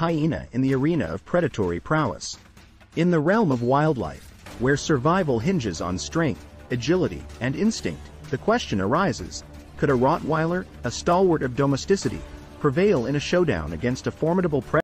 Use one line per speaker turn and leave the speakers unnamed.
hyena in the arena of predatory prowess. In the realm of wildlife, where survival hinges on strength, agility, and instinct, the question arises, could a Rottweiler, a stalwart of domesticity, prevail in a showdown against a formidable predator?